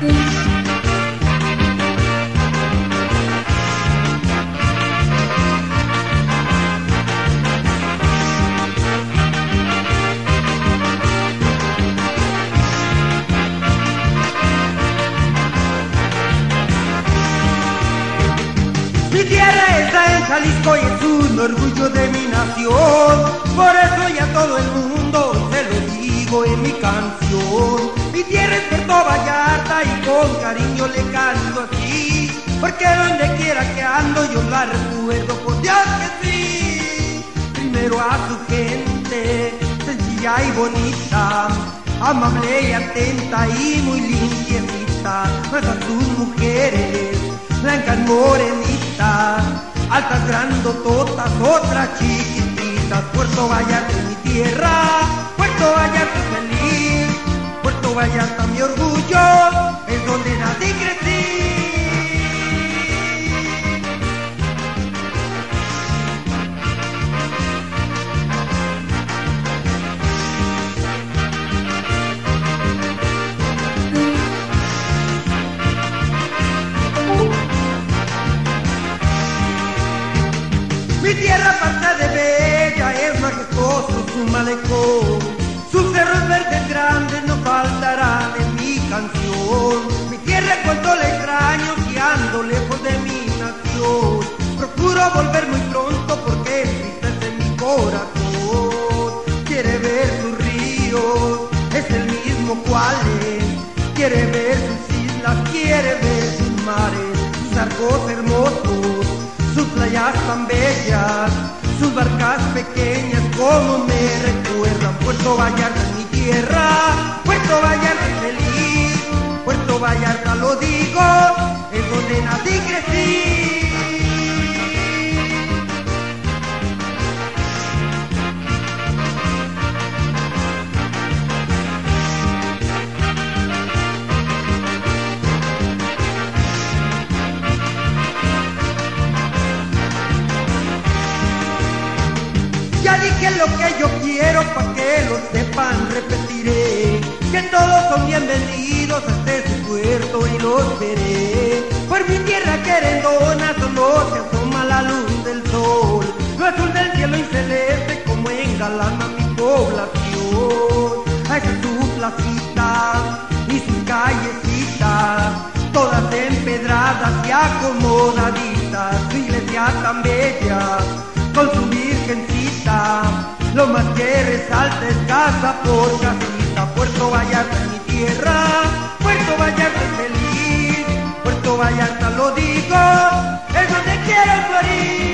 Mi tierra está en Jalisco y es un orgullo de mi nación. Con cariño le canto así. Porque donde quiera que ando yo la recuerdo, por Dios que sí. Primero a su gente, sencilla y bonita. Amable y atenta y muy limpiecita. Pues a sus mujeres, blancas morenitas, altas grandototas, otras chiquititas. Puerto Vallarta mi tierra, Puerto Vallarta feliz, Puerto Vallarta mi orgullo, Mi tierra aparte de bella es majestuoso su malecón. Sus cerros verdes grandes no faltarán en mi canción. Mi tierra cuánto le extraño si ando lejos de mi nación. Procuro volver muy pronto porque tristeza en mi corazón. Quiere ver sus ríos, es el mismo cual es. Quiere ver sus islas, quiere ver sus mares, sus arcos hermosos playas tan bellas, sus barcas pequeñas como me recuerdan. Puerto Vallarta es mi tierra, Puerto Vallarta es feliz, Puerto Vallarta lo digo, es donde nací y crecí. Lo que yo quiero pa' que lo sepan, repetiré que todos son bienvenidos a este su puerto y los veré. Por mi tierra querendona solo se asoma la luz del sol, lo azul del cielo y celeste como engalana mi población. Es su placita y sus callecitas, todas empedradas y acomodaditas, su iglesia tan bella con su casa por casita. Puerto Vallarta es mi tierra, Puerto Vallarta es feliz. Puerto Vallarta lo digo, es donde quiero morir.